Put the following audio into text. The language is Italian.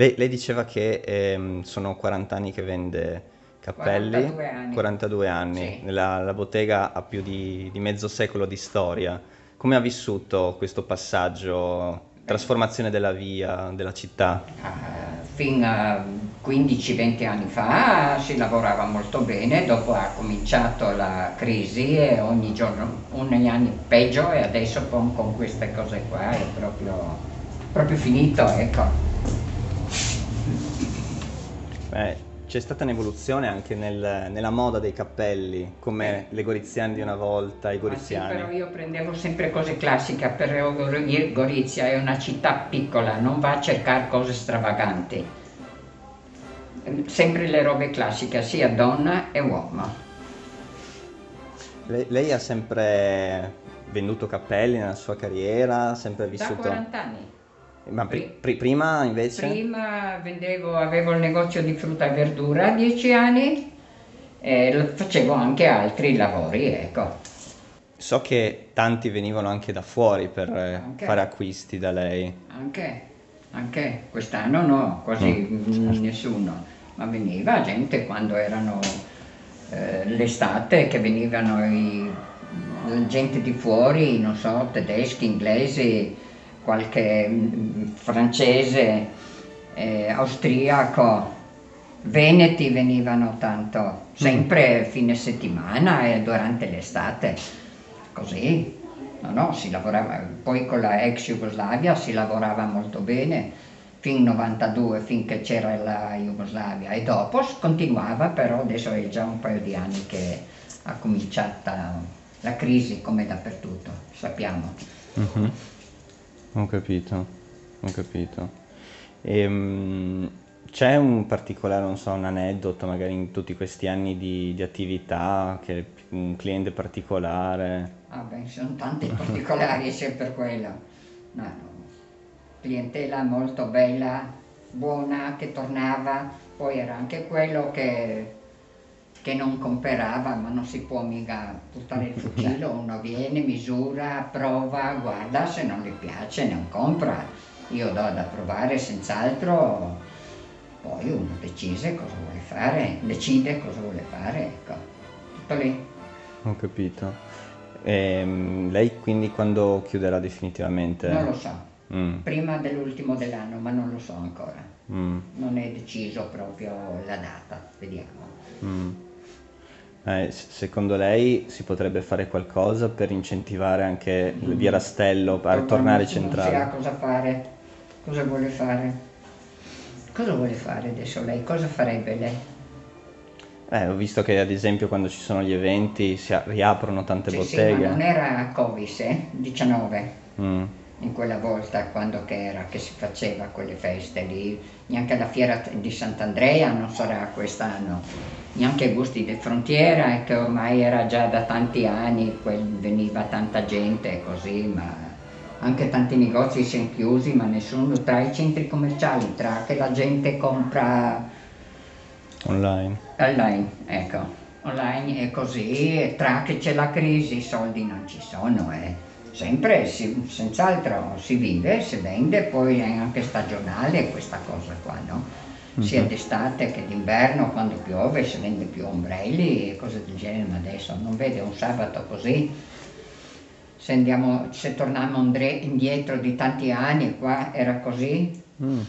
Lei, lei diceva che ehm, sono 40 anni che vende cappelli, 42 anni. 42 anni, Sì. la, la bottega ha più di, di mezzo secolo di storia. Come ha vissuto questo passaggio, trasformazione della via, della città? Ah, Fin a 15-20 anni fa si lavorava molto bene, dopo ha cominciato la crisi e ogni giorno, ogni anno peggio e adesso con, con queste cose qua è proprio, proprio finito, ecco. Beh, c'è stata un'evoluzione anche nel- nella moda dei cappelli, come le goriziane di una volta, i Ma sì, però goriziani. io prendevo sempre cose classiche, Gor- Gorizia è una città piccola, non va a cercare cose stravaganti. Sempre le robe classiche, sia donna e uomo. Lei, lei ha sempre venduto cappelli nella sua carriera, sempre Da vissuto... 40 anni. Ma Pri- pri- prima invece? Prima vendevo, avevo il negozio di frutta e verdura a 10 anni e facevo anche altri lavori, ecco. So che tanti venivano anche da fuori per eh, Anche. fare acquisti da lei. Anche, anche quest'anno no, quasi mm, nessuno, ma veniva gente quando erano eh, l'estate che venivano i- gente di fuori, non so, tedeschi, inglesi, qualche mm, francese, eh, austriaco, veneti venivano tanto, sempre fine settimana e durante l'estate, così. No, no, si lavorava, poi con la ex Jugoslavia si lavorava molto bene, fin 92, finché c'era la Jugoslavia e dopo continuava, però adesso è già un paio di anni che ha cominciato la crisi come dappertutto, sappiamo. Mhm. Ho capito, ho capito. Ehm, c'è un particolare, non so, un aneddoto magari in tutti questi anni di, di attività, che un cliente particolare? Ah beh, sono tanti particolari, è sempre quello. No, no. Clientela molto bella, buona, che tornava, poi era anche quello che, che non comprava, ma non si può mica buttare il fucile, uno viene, misura, prova, guarda, se non gli piace non compra. Io do da provare senz'altro, poi uno decide cosa vuole fare, decide cosa vuole fare, ecco. Tutto lì. Ho capito. Ehm, lei quindi quando chiuderà definitivamente? Non lo so. Mm, prima dell'ultimo dell'anno, ma non lo so ancora. mm, Non è deciso proprio la data, vediamo. mm. Eh, secondo lei si potrebbe fare qualcosa per incentivare anche il via Rastello a tornare si- Non centrale? sa cosa fare, cosa vuole fare. Cosa vuole fare adesso lei? Cosa farebbe lei? Eh, ho visto che ad esempio quando ci sono gli eventi si riaprono tante Sì, sì, botteghe. ma non era Covid, eh? 19, Mm, in quella volta quando che era che si faceva quelle feste lì, neanche la fiera di Sant'Andrea non sarà quest'anno, neanche Gusti di Frontiera, che ormai era già da tanti anni, quel- veniva tanta gente così, ma anche tanti negozi si sono chiusi, ma nessuno tra i centri commerciali, tra che la gente compra online. online, ecco, online è così, tra che c'è la crisi i soldi non ci sono, eh. Sempre, si- senz'altro si vive, si vende, poi è anche stagionale questa cosa qua, no? Sia d'estate che d'inverno, quando piove si vende più ombrelli e cose del genere, ma adesso non vede un sabato così. Se, andiamo, se torniamo indietro di tanti anni, qua era così, Mm,